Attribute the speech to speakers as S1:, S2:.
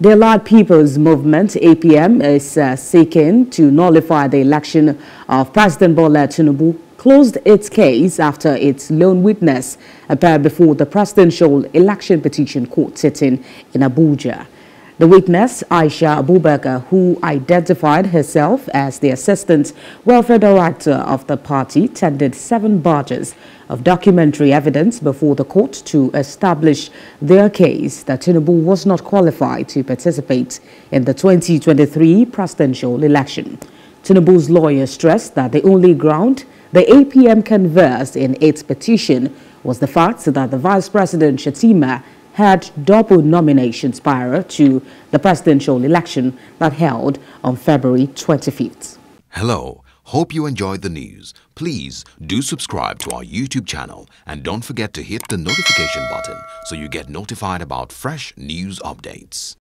S1: The Allied People's Movement, APM, is uh, seeking to nullify the election of President Bola Tinubu closed its case after its lone witness appeared before the presidential election petition court sitting in Abuja. The witness, Aisha Abubakar, who identified herself as the Assistant Welfare Director of the party, tendered seven barges of documentary evidence before the court to establish their case that Tinubu was not qualified to participate in the 2023 presidential election. Tinubu's lawyer stressed that the only ground the APM conversed in its petition was the fact that the Vice President Shettima had double nominations prior to the presidential election that held on February 25th.
S2: Hello. Hope you enjoyed the news. Please do subscribe to our YouTube channel and don't forget to hit the notification button so you get notified about fresh news updates.